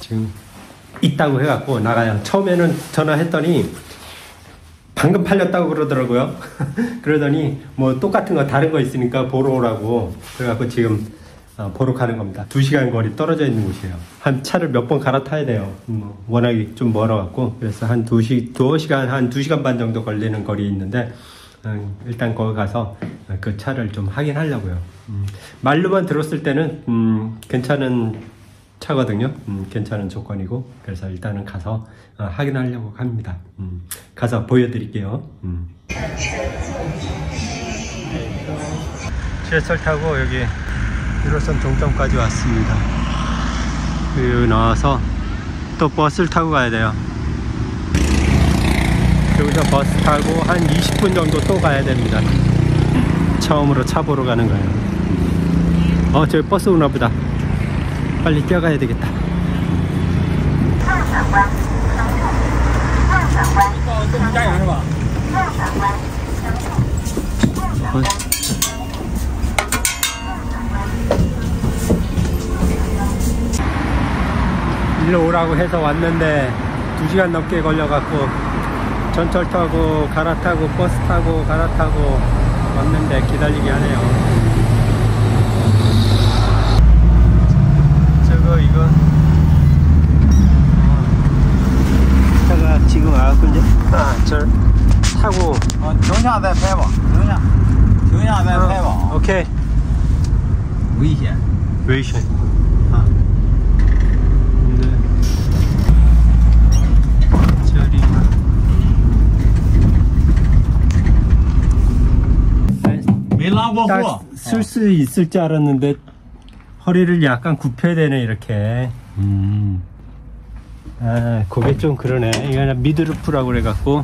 지금 있다고 해갖고 나가요. 처음에는 전화했더니 방금 팔렸다고 그러더라고요. 그러더니 뭐 똑같은 거 다른 거 있으니까 보러 오라고 그래갖고 지금 어, 보러 가는 겁니다. 2시간 거리 떨어져 있는 곳이에요. 한 차를 몇 번 갈아타야 돼요. 음, 워낙에 좀 멀어갖고 그래서 한 2시, 2시간, 한 2시간 반 정도 걸리는 거리 있는데 음, 일단 거기 가서 그 차를 좀 확인하려고요. 음, 말로만 들었을 때는 음, 괜찮은 차거든요. 음, 괜찮은 조건이고 그래서 일단은 가서 어, 확인하려고 합니다. 음, 가서 보여드릴게요. 음. 지하철 타고 여기 1호선 종점까지 왔습니다. 여기 나와서 또 버스를 타고 가야 돼요. 여기서 버스 타고 한 20분 정도 또 가야 됩니다. 처음으로 차 보러 가는 거예요. 어, 저기 버스 오나 보다. 빨리 뛰어가야 되겠다. 어, 일로 오라고 해서 왔는데 2시간 넘게 걸려갖고 전철 타고 갈아타고 버스 타고 갈아타고 왔는데 기다리게 하네요 저거 이거 차가 지금 와갖고 이제 아저 타고 啊，停下再拍吧，停下，停下再拍吧啊， 오케이 危险。 웨이션 아 근데 저리 아, 没拉过货， 쓸 수 있을 줄 알았는데 허리를 약간 굽혀야 되네 이렇게 음. 아 그게 좀 그러네 이거 미드루프라고 그래갖고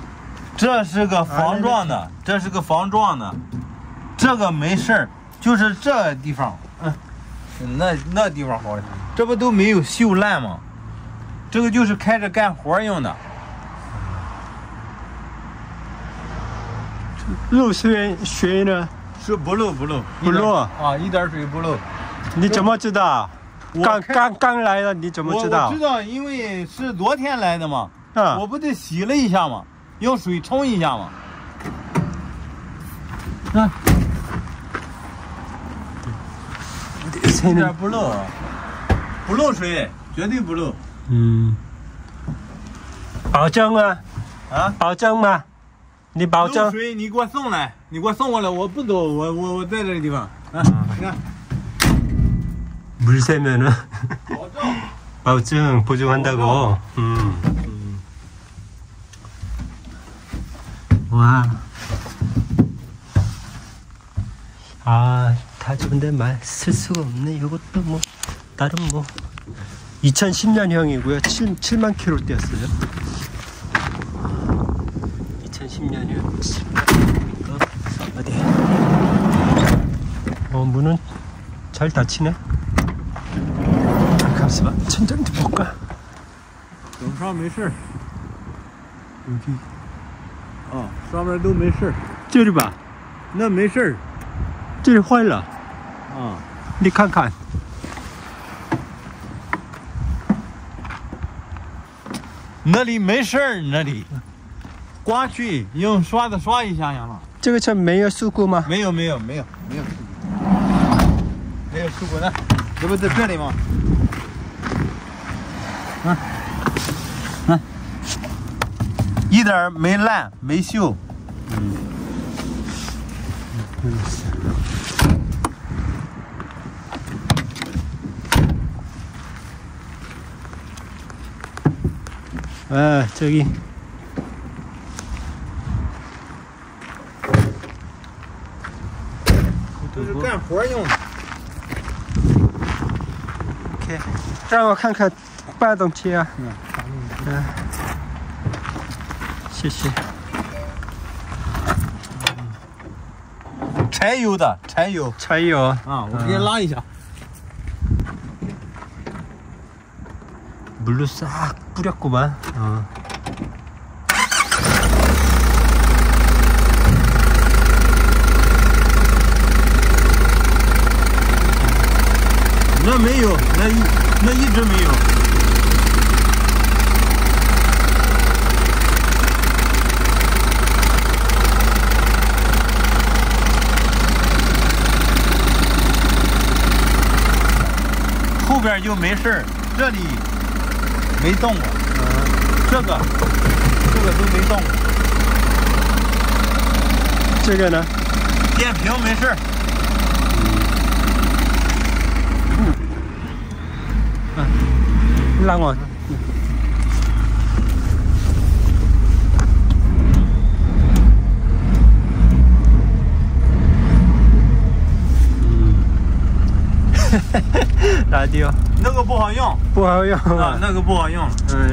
这是个防撞的，这是个防撞的，这个没事儿，就是这地方，嗯，那那地方好，这不都没有锈烂吗？这个就是开着干活用的，漏水水呢？是不漏不漏不漏啊，一点水不漏。你怎么知道？我刚刚刚来的，你怎么知道我知？道，因为是昨天来的嘛，啊我不得洗了一下嘛，用水冲一下嘛。啊，一 새는 点不漏，不漏水，绝对不漏。 음. 保证啊，啊，保证吗？你保漏证？水你给我送来，你给我送过来，我不走，我我我在这个地方。啊，你看， 물 새면은 保证。 保证 보증한다고. 음. 와. 아, 다 좋은데 말 쓸 수가 없네. 이것도 뭐 다른 뭐 2010년형이고요. 7, 7만 킬로 뛰었어요. 2010년형 7만 킬로니까 어디? 어 문은 잘 닫히네. 잠깐만 천장도 볼까? No problem, 여기 啊、哦，上面都没事就是吧？那没事这是坏了。啊、你看看。那里没事儿，那里，刮去用刷子刷一下行了。这个车没有事故吗？没有，没有，没有，没有事故，没有事故那。这不在这里吗？啊。一点没烂没锈。嗯。哎，这个。这是干活用的。看，这让我看看发动机。嗯。谢谢柴油的，柴油 차이요 啊，我给你拉一下。 물로 싹 뿌렸구만 어. 那没有，那一那一直没有。 边就没事这里没动过，嗯，这个这个都没动过，这个呢，电瓶没事嗯，嗯，你拉我。嘿嘿嘿，咋的？那个不好用，不好用啊，那个不好用。嗯。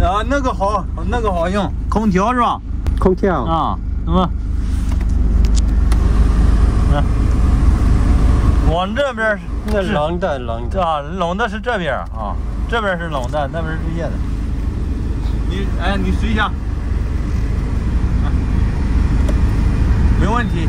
啊，那个好，那个好用，空调是吧？空调。啊。啊。往这边是冷的，冷的。啊，冷的是这边啊，这边是冷的，那边是热的。你，哎，你试一下。没问题。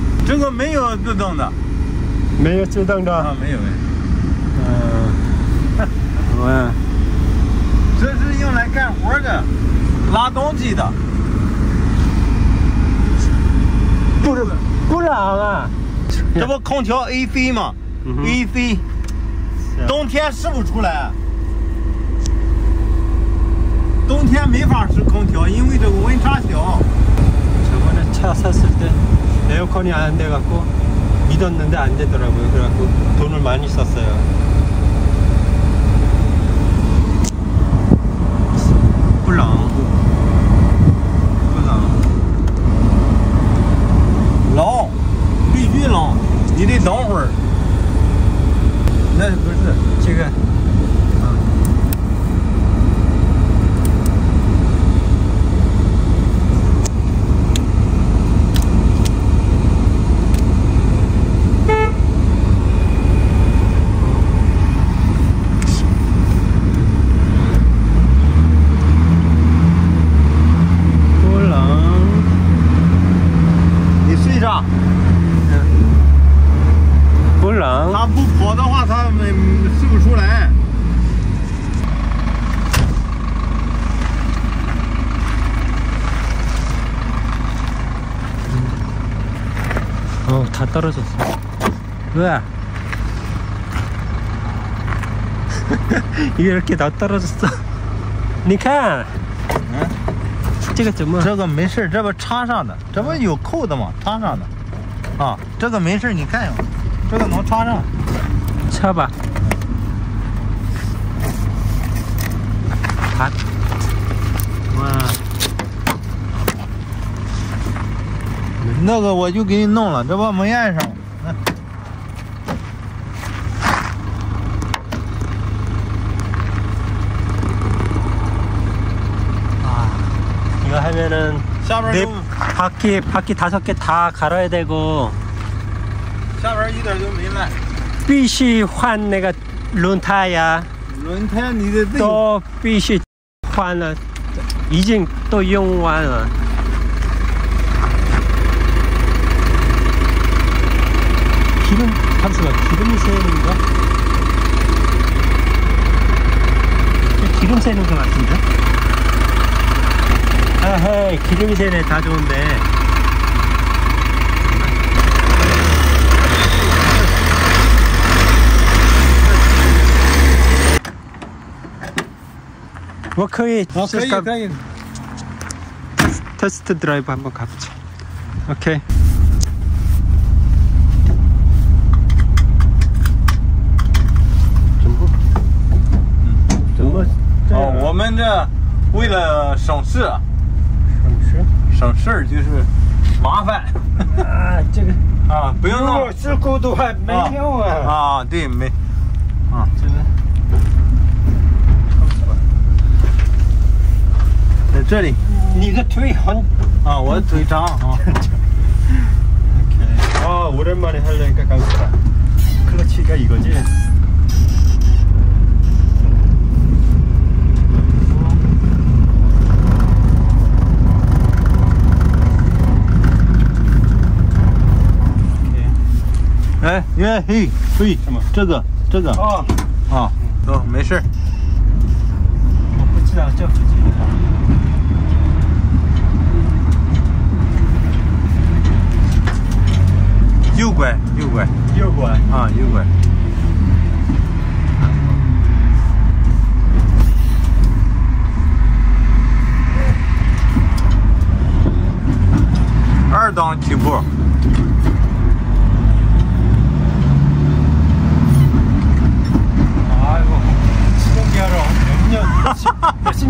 这个没有自动的，没有自动的，没有哎。嗯，怎么？这是用来干活的，拉东西的。不是，不是啊，这不空调 A/C 吗？A/C，冬天是不出来，冬天没法使空调，因为这个温差小。 차 샀을 때 에어컨이 안 돼갖고 믿었는데 안 되더라고요. 그래갖고 돈을 많이 썼어요. 이게 이렇게 다 떨어졌어. 你看,嗯，这个怎么?这个没事，这不插上的，这不有扣的吗？插上的。啊，这个没事，你看呀，这个能插上。 쳐봐. 밭. 와, 那个我就给你弄了，这不没按上。 하면은 下边 네 都 바퀴 바퀴 다섯 개 다 갈아야 되고 下边一点都没烂。必须换那个轮胎呀。 轮胎你的都必须换了，已经都用完了。 기름 잠시만 기름이 새는 거? 기름 새는 거 같은데? 아헤 기름이 새네 다 좋은데 뭐 거의 啊，可以 테스트- 可以。 테스트 드라이브 한번 가보자 오케이 怎么这样哦，我们这为了省事， 省事儿就是麻烦啊，这个啊，不用弄事故的话没有啊。啊，对，没啊，这个在这里你的腿很啊，我的腿长啊。 아 오랜만에 하려니까 깜짝이야 클러치가 이거지? 哎，耶嘿嘿什么这个这个啊啊走没事儿。我不知道这附近的右拐右拐。右拐。啊右拐。二档起步。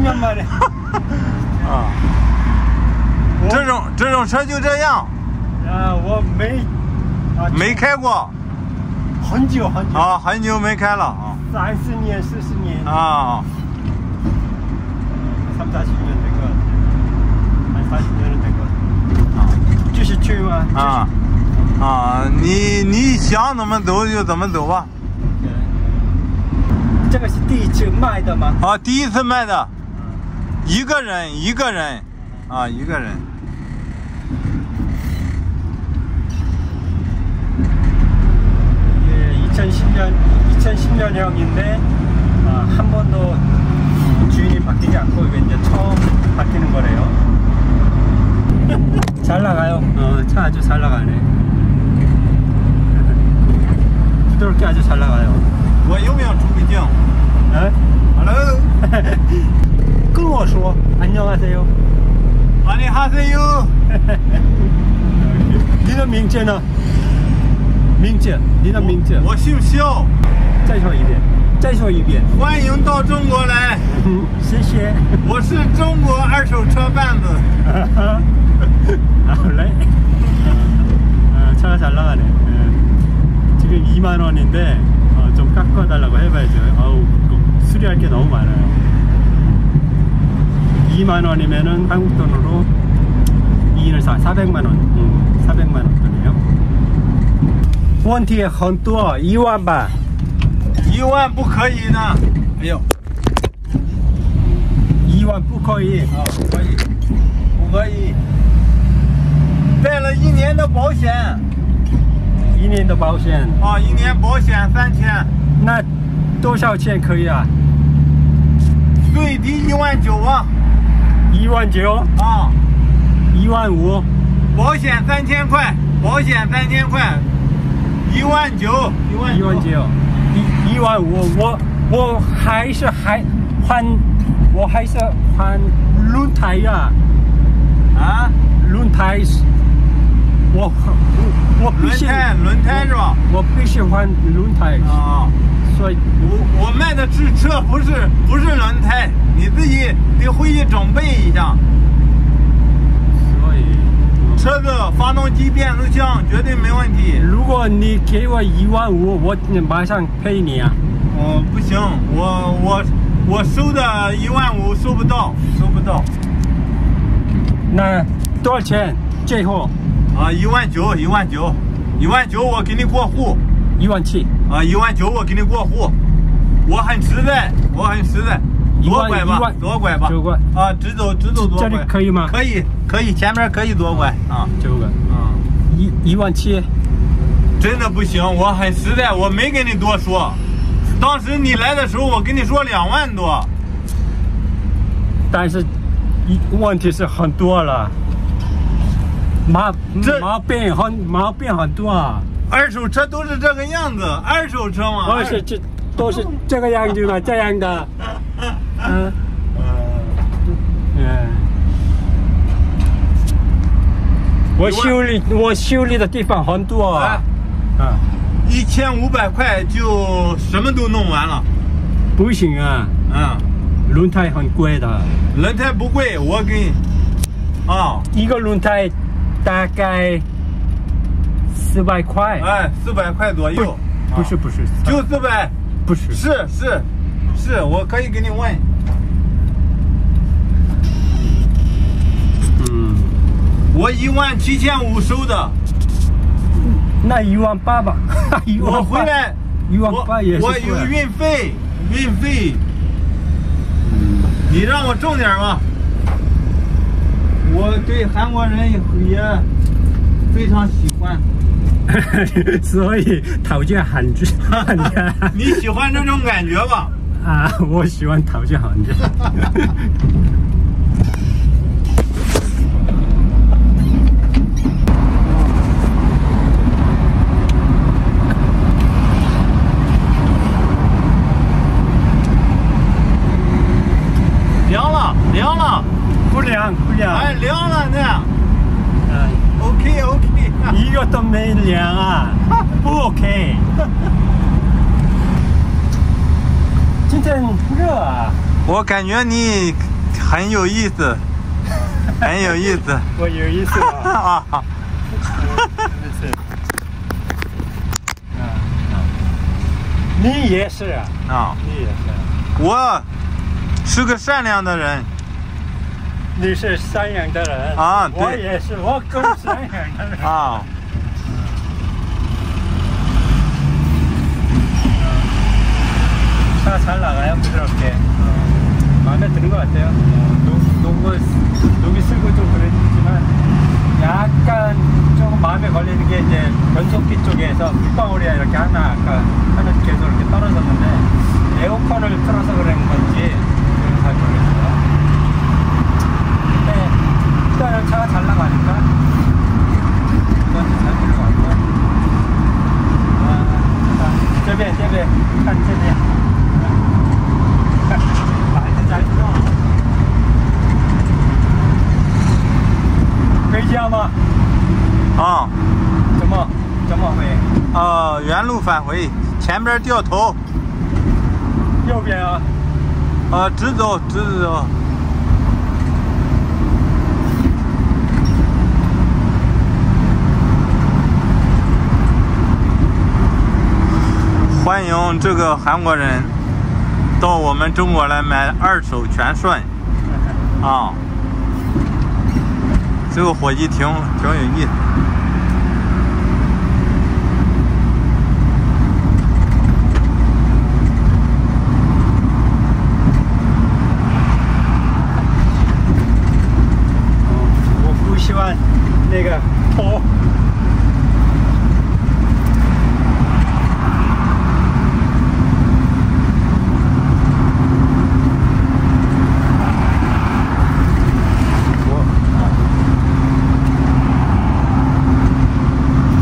年买的。啊，这种这种车就这样。啊，我没，没开过。很久很久。啊，很久没开了啊。三十年、四十年。啊。他们家去年个，还三十年的这个。啊，继续去吗？啊。啊，你你想怎么走就怎么走吧。这个是第一次卖的吗？啊，第一次卖的。 一个人一个人，啊，一个人。 예, 2010년 2010년형인데 아, 한 번도 주인이 바뀌지 않고 이게 이제 처음 바뀌는 거래요. 잘 나가요. 어, 차 아주 잘 나가네. 부드럽게 아주 잘 나가요. 我有没有出北京 에? ？Hello， 跟我说 안녕하세요. 안녕하세요。 你的名字呢？名字，你的名字。我姓肖，再说一遍，再说一遍。欢迎到中国来。嗯，谢谢。我是中国二手车贩子。 아, 원래? 아, 차가 잘 나가네. 예. 지금 2만 원인데 어, 좀 깎아달라고 해봐야죠. 아우 그 수리할 게 너무 많아요. 2만 원이면은 한국 돈으로 2를 4, 400만 원. 음, 400만 원 돈이에요. 问题很多，一万吧。一万不可以的。哎呦，一万不可以。啊，不可以，不可以。带了一年的保险，一年的保险，啊，一年保险三千，那多少钱可以啊？最低一万九啊。 一万九，啊，一万五。保险三千块，保险三千块，一万九，一万一万九，一一万五，我我还是还换，我还是换轮胎呀、啊，轮胎是，我我我必须轮胎轮胎是吧？我必须换轮胎，啊，所以我我卖的是车，不是不是轮胎，你自己得回去准备一下。所以，车子发动机、变速箱绝对没问题。如果你给我一万五，我马上赔你啊！哦，不行，我我我收的一万五收不到，收不到。那多少钱？最后啊，一万九，一万九，一万九，我给你过户。一万七，啊，一万九我给你过户，我很实在，我很实在。左拐吧左拐吧。左拐啊，直走，直走左这里拐。可以吗可以，可以，前面可以左拐啊。这个啊，一一万七，真的不行，我很实在，我没跟你多说。当时你来的时候，我跟你说两万多。但是一问题是很多了，毛这毛病很毛病很多啊，二手车都是这个样子，二手车嘛。而且这都是这个样子嘛，这样的，嗯。嗯。我修理我修理的地方很多哎啊，啊，一千五百块就什么都弄完了。不行啊，嗯，轮胎很贵的，轮胎不贵，我给你。啊，一个轮胎大概四百块，哎，四百块左右。不是不是，就四百。不是。是是是，我可以给你问。嗯，我一万七千五收的，那一万八吧，一万八。我回来。一万八也是我贵有运费，运费，嗯。你让我重点吧？我对韩国人也非常喜欢。所以讨价还价，你喜欢这种感觉吧？啊，我喜欢讨价还价。凉了，凉了，不凉不凉，哎，凉了呢。哎 OK OK。一个都没凉啊，不 OK。今天热啊，我感觉你很有意思，很有意思。我有意思啊。你也是啊，啊，你也是，我是个善良的人，你是善良的人。啊我也是，我更善良的人。啊， 차가 잘 나가요 부드럽게. 어, 마음에 드는 것 같아요. 어, 녹을 녹이 쓸고 좀 그랬지만 약간 조금 마음에 걸리는 게 이제 변속기 쪽에서 빗방울이야 이렇게 하나 아까 하나 계속 이렇게 떨어졌는데 에어컨을 틀어서 그런 건지 그런 잘 모르겠어요 근데 일단은 차가 잘 나가니까 잘 들어가니까 아, 제배 제배. 한 제배. 回家吗？啊，怎么怎么回？呃，原路返回，前边掉头，右边啊？呃，直走，直走。欢迎这个韩国人到我们中国来买二手全顺啊！这个伙计挺挺有意思。我不喜欢那个拖。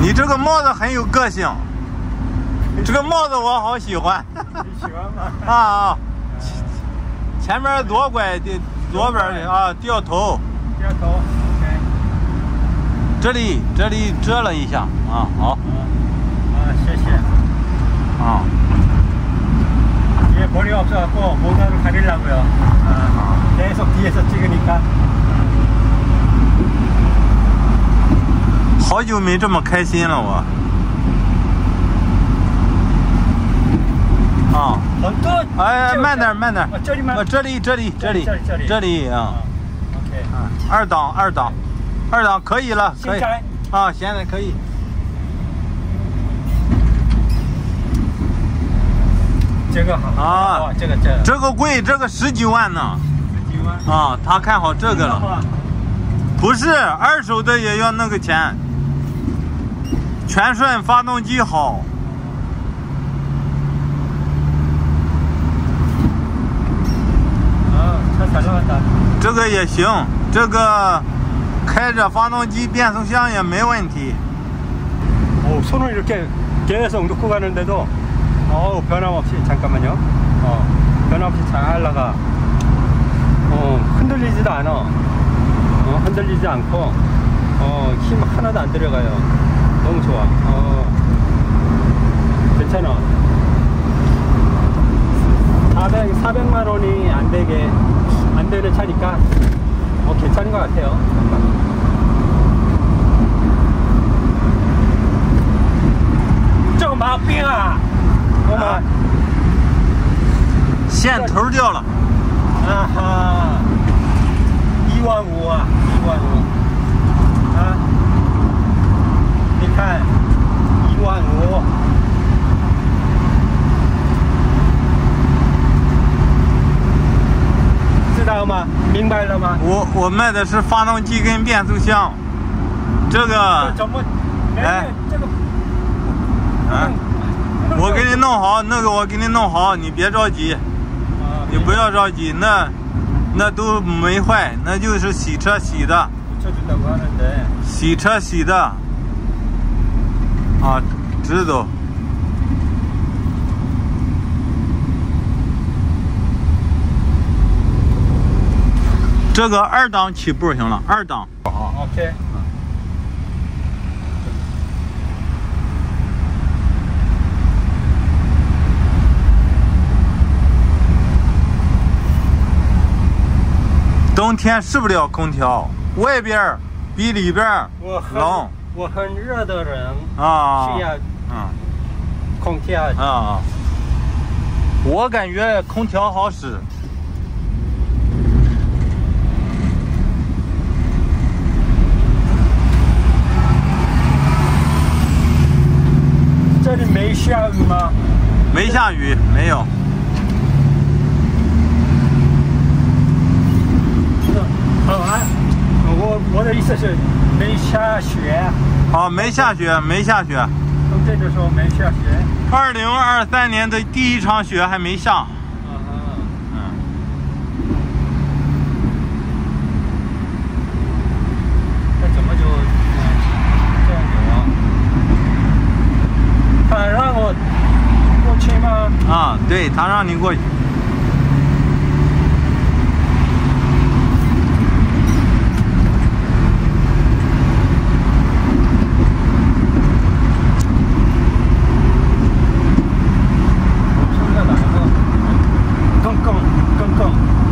你这个帽子很有个性，这个帽子我好喜欢你喜欢吗？啊啊！前面左拐的左边的啊，掉头，掉头。OK。这里这里折了一下啊，好啊，谢谢。啊， 얘 머리가 없어갖고 모자를 가리려고요. 아, 계속 뒤에서 찍으니까. 好久没这么开心了我。 很多。哎，慢点慢点哦，这里这里这里这里这里这里这里啊啊。OK。啊，二档二档，二档可以了，可以啊，现在可以。这个好啊哦这个这这个贵，这个十几万呢。十几万。啊，他看好这个了，不是二手的也要那个钱。全顺发动机好， 这个也行，这个开着发动机变速箱也没问题。 오, 손을 이렇게 계속 놓고 가는데도 어 변함없이 잠깐만요. 어, 변함없이 잘 나가. 어, 흔들리지도 않아. 어, 흔들리지 않고 어, 힘 하나도 안 들어가요. 너무 좋아. 어, 괜찮아. 400, 400만 원이 안 되게 밴드를 차니까 뭐 괜찮은 것 같아요. 좀毛病啊 엄마 线头掉了 아하. 1万5啊 1万5啊你看1万5 아. 道吗？明白了吗？我我卖的是发动机跟变速箱，这个怎么？哎，这个，啊，我给你弄好，那个我给你弄好，你别着急，你不要着急，那那都没坏，那就是洗车洗的，洗车洗的，啊，直走。这个二档起步行了二档。好 ok 嗯冬天试不了空调？外边比里边我很冷我很热的人啊是呀嗯。空调。啊。我感觉空调好使。没下雨吗？没下雨，没有。好啊，我我的意思是没下雪，好，没下雪，没下雪。从这个时候没下雪。二零二三年的第一场雪还没下。啊嗯，那怎么就嗯这样子啊？他让我过去吗？啊，对他让你过去。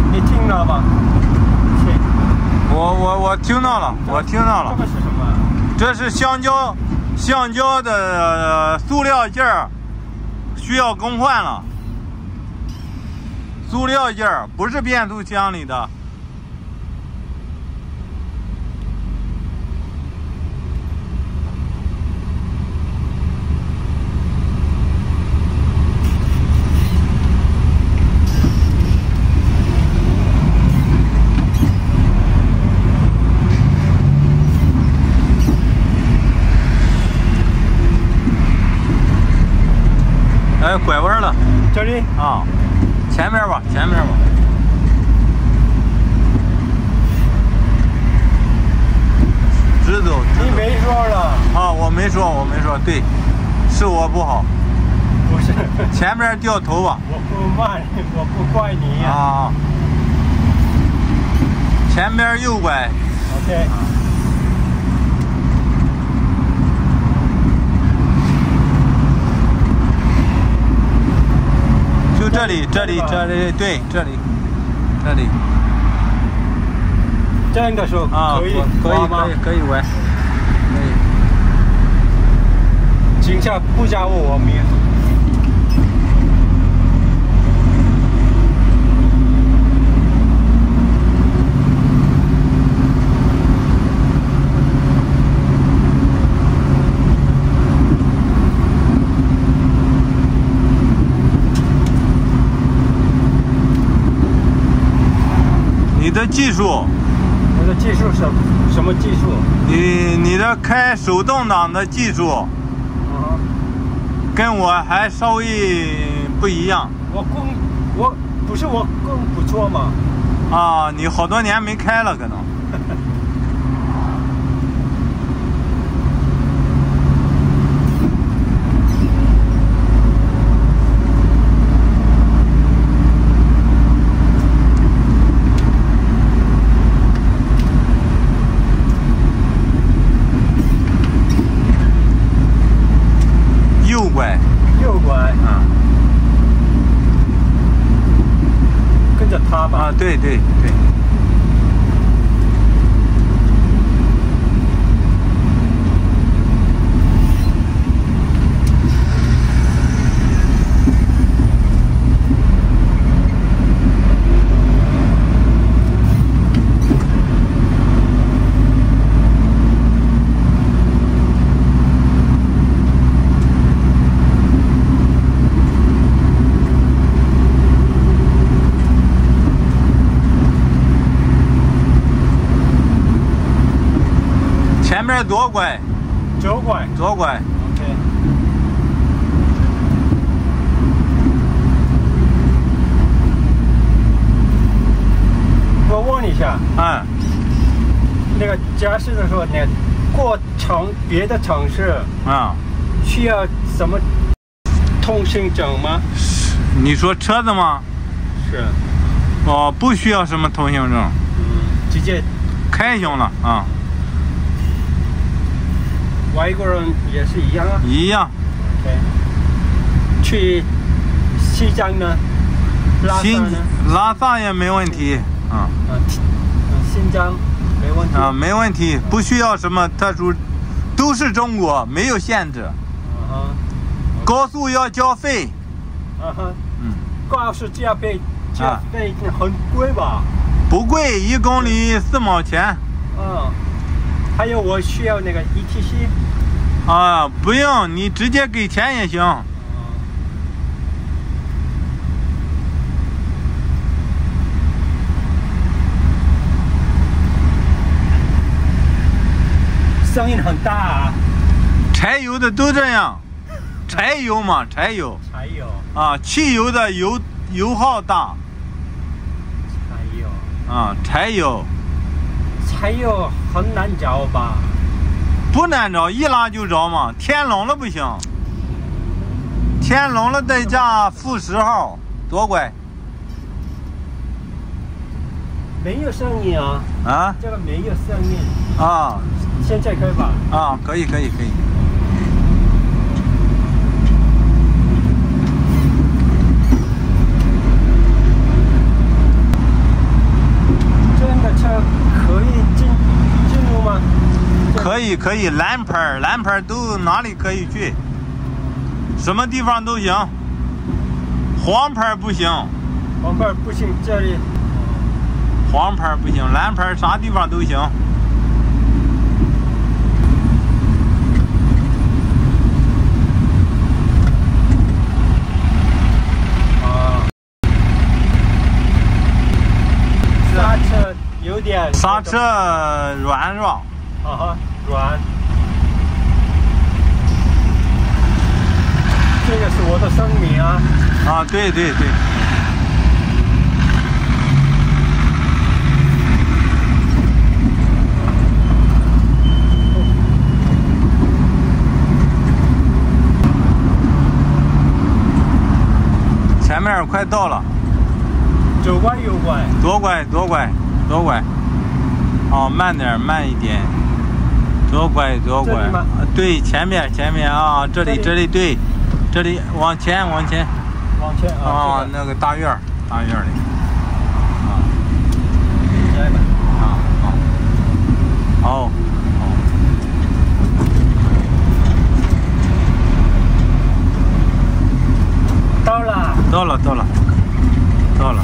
你听了吗？听，我我我听到了，我听到了这。个是什么？这是橡胶，橡胶的呃塑料件儿需要更换了。塑料件不是变速箱里的。哎，拐弯了这里啊！前面吧，前面吧。直走。直走。你没说了，啊，我没说，我没说，对，是我不好，不是，前面掉头吧。我不骂你，我不怪你呀、啊，前边右拐，OK，就这里，这里，这里，对，这里，这里这样的时候啊，可以可以，可以，可以玩，可以。请下不加我我名。的技术，我的技术什什么技术？你你的开手动挡的技术啊，跟我还稍微不一样我工我不是我功不错吗？啊！你好多年没开了，可能。右拐，右拐，嗯跟着他吧。啊，对对，左拐，左拐。左拐，OK。我问一下，嗯，那个驾驶的时候，那个过城别的城市啊、需要什么通行证吗？你说车子吗？是，哦，不需要什么通行证，嗯，直接开行了啊，外国人也是一样啊。一样。OK。去西藏呢？拉新萨呢？拉萨也没问题，啊啊，嗯，新疆没问题。啊，没问题，不需要什么特殊，都是中国，没有限制。嗯哼，高速要交费，嗯哼，嗯，高速交费交费很贵吧？不贵，一公里四毛钱。嗯，还有我需要那个 ETC。啊，不用，你直接给钱也行。声音很大啊，柴油的都这样，柴油嘛，柴油。柴油，啊，汽油的油油耗大。柴油，啊，柴油。柴油很难找吧？不难找，一拉就着嘛。天冷了不行，天冷了再加负十号，左拐没有声音啊，啊这个没有声音，啊现在可以吧？啊，可以可以可以。这样的车可以进进入吗？可以可以，蓝牌儿蓝牌儿都哪里可以去，什么地方都行。黄牌儿不行，黄牌不行，这里。黄牌儿不行，蓝牌儿啥地方都行。啊，刹车有点刹车软软，啊哈软。这个是我的生命啊！啊，对对对，前面快到了，左拐右拐，左拐左拐左拐，哦，慢点慢一点，左拐左拐对，前面前面啊，这里这里对，这里往前往前。往前啊！啊，那个大院儿，大院儿里，啊来吧。啊好，好，到了，到了，到了，到了。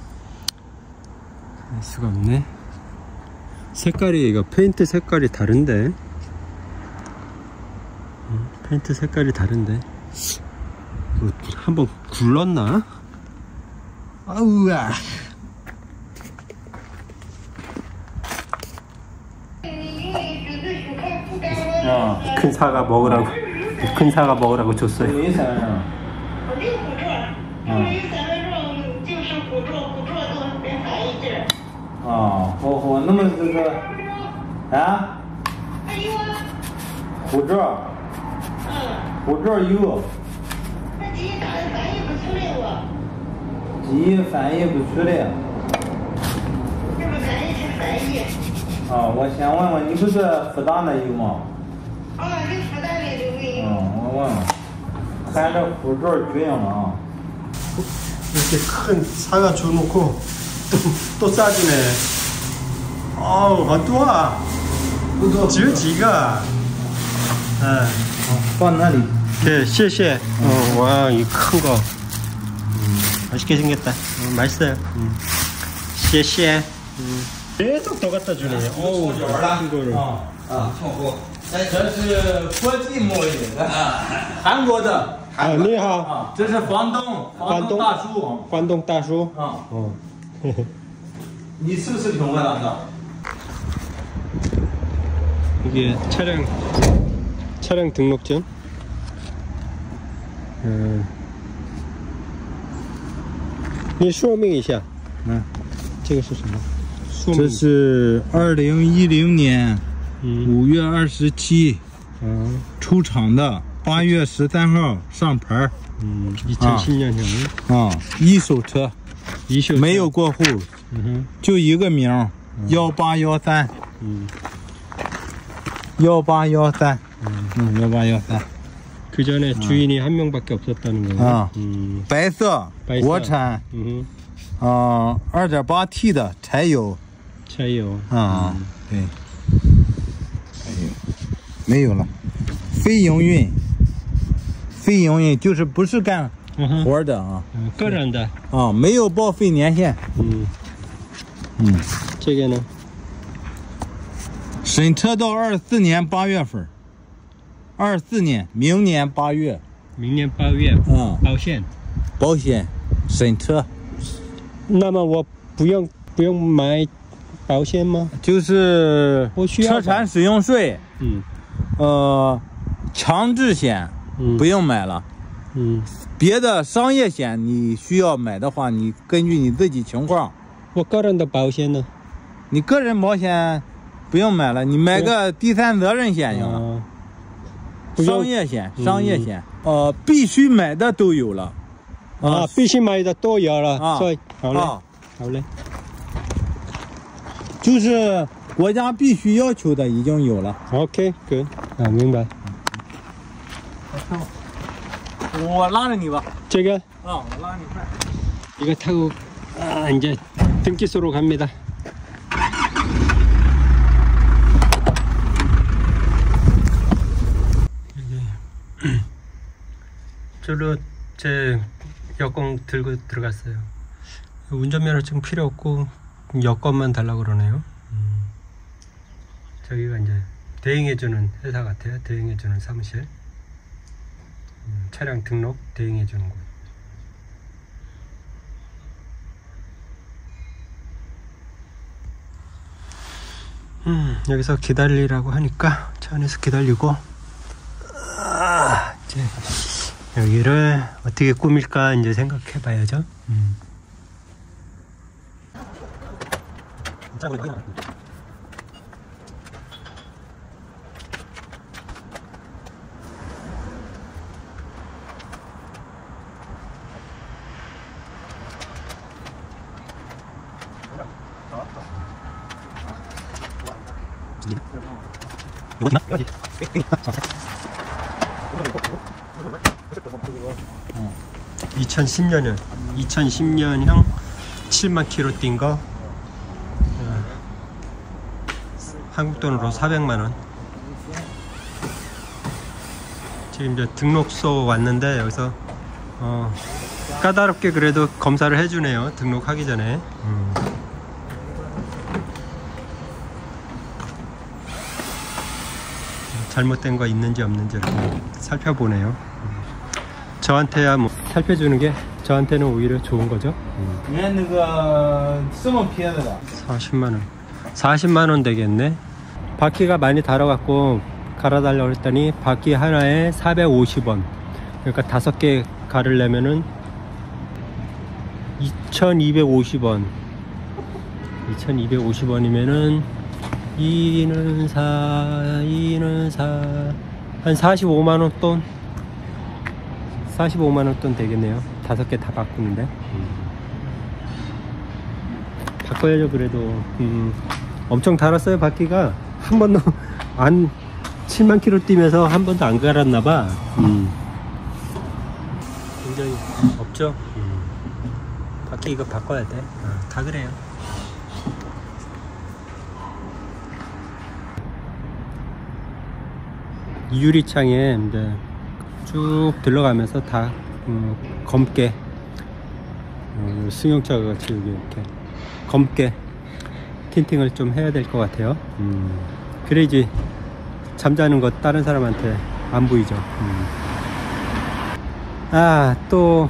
알 수가 없네. 색깔이 이거 페인트 색깔이 다른데. 음, 페인트 색깔이 다른데. 이거 한번 굴렀나? 아우야. 아， 큰 사과 먹으라고 큰 사과 먹으라고 줬어요. 没啊，好好，那么这个，啊？护照？嗯。护照有。那机器翻译不出来我。机器翻译不出来。你不翻译是翻译。啊，我先问问，你不是复旦的有吗？啊，就复旦的都没有。嗯，我问问，咱这护照缺了啊？这这跟啥个出入口？ 또, 또 싸주네. 어우, 어떠와? 지금 지가. 아, 放那里。 네, 谢谢. 어, 와, 이 큰 거. 음, 맛있게 생겼다. 음, 맛있어요. 음. 谢谢. 음. 계속 더 갖다 주네. 어우, 큰 거를. 啊啊，这是国际贸易的，韩国的。 아, 你好.啊，这是房东，房东大叔。 관동 따수. 啊， 어. 你试试听我那个。 이게 차량 차량 등록증. 음. 你说明一下，嗯，这个是什么？说明这是二零一零年嗯五月二十七啊出厂的，八月十三号上牌儿嗯，2010년형 啊，一手车， 一秀没有过户，嗯就一个名儿，幺八幺三，哼嗯，幺八幺三，嗯，幺八幺三， 그 전에 주인이 한 명밖에 없었다는 거예요. 아. 음, 白色白，色国产， 음, 啊，二点八 T 的柴油， 차이요. 啊，对，哎呦，没有了，非营运，非营运就是不是干 活的啊，个人的。啊，没有报废年限。嗯。嗯，这个呢，审车到二四年八月份，二四年明年八月，明年八月。啊，保险，保险，审车。那么我不用不用买保险吗？就是车产使用税，嗯，呃，强制险不用买了，嗯。别的商业险你需要买的话，你根据你自己情况，我个人的保险呢？你个人保险不用买了，你买个第三责任险行了。商业险，嗯商业险，呃，必须买的都有了。啊，必须买的都有了，啊所以好嘞，啊，好嘞，就是国家必须要求的已经有了。OK，good，啊，明白。 我拉着你吧。这个啊，我拉你快。 이거 타고 아, 이제 등기소로 갑니다. 여기 저로 제 여권 들고 들어갔어요. 운전면허증 필요 없고 여권만 달라고 그러네요. 음. 저기가 이제 대행해주는 회사 같아요. 대행해주는 사무실. 음, 차량 등록 대행해 주는 곳. 음, 여기서 기다리라고 하니까 차 안에서 기다리고 아, 이제 여기를 어떻게 꾸밀까 이제 생각해 봐야죠. 음. 이거 있나? 여기. 어. 2010년형 2010년형 7만 키로 뛴거 예. 한국 돈으로 400만 원 지금 이제 등록소 왔는데 여기서 어, 까다롭게 그래도 검사를 해주네요 등록하기 전에 음. 잘못된 거 있는지 없는지 이렇게 살펴보네요. 저한테야 뭐 살펴주는 게 저한테는 오히려 좋은 거죠. 40만원. 40만원 되겠네. 바퀴가 많이 달아갖고 갈아달라고 했더니 바퀴 하나에 450원. 그러니까 다섯 개 갈으려면은 2250원. 2250원이면은 2는 4, 2는 4, 한 45만 원 돈. 45만 원 돈 되겠네요. 다섯 개 다 바꾸는데. 음. 바꿔야죠 그래도 음, 엄청 달았어요 바퀴가 한 번도 안 7만 킬로 뛰면서 한 번도 안 갈았나 봐 음. 굉장히 없죠 음. 바퀴 이거 바꿔야 돼 아, 다 그래요 유리창에 이제 쭉 들어가면서 다 음, 검게 어, 승용차가 같이 여기 이렇게 검게 틴팅을 좀 해야 될 것 같아요. 음, 그래야지 잠자는 거 다른 사람한테 안 보이죠. 음. 아, 또,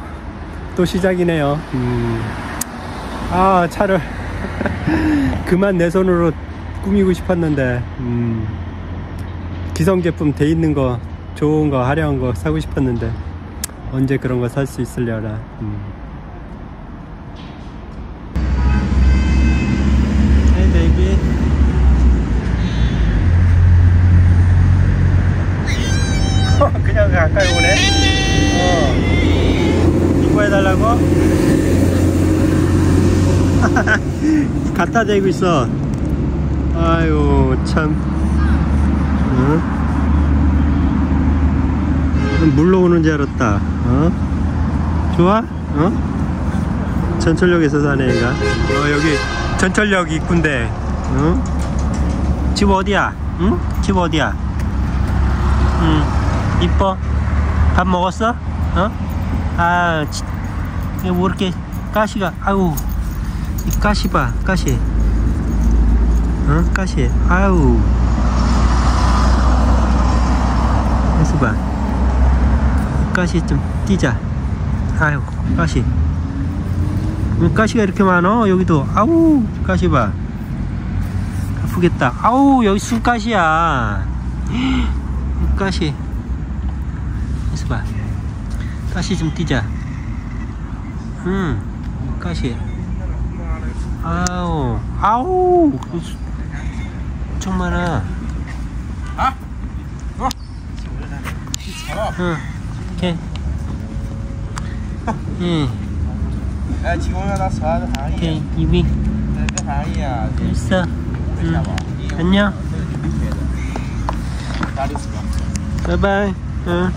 또 시작이네요. 음. 아, 차를 그만 내 손으로 꾸미고 싶었는데, 음. 기성 제품 돼 있는 거, 좋은 거, 화려한 거 사고 싶었는데, 언제 그런 거 살 수 있으려나. 음. Hey baby. 그냥 가까이 오네. 어. 이거 해달라고? 갖다 대고 있어. 아유 참. 어? 물로 오는 줄 알았다. 어? 좋아? 어? 전철역에서 사네 얘가. 어 여기 전철역 입구인데. 어? 집 어디야? 응? 집 어디야? 응. 이뻐? 밥 먹었어? 어? 아, 치, 뭐 이렇게 가시가, 아우, 이 가시 봐, 가시. 어? 가시. 아우. 해서 봐. 가시 좀 띄자. 아유, 가시. 왜 가시가 이렇게 많어? 여기도. 아우, 가시 봐. 아프겠다. 아우, 여기 술가시야. 가시. 해서 봐. 가시 좀 띄자. 응, 가시. 아우, 아우, 엄청 많아. 嗯，OK。嗯，哎，去公园咱吃啥？OK，你别。吃啥子饭呀？披萨。嗯，再见。拜拜。嗯。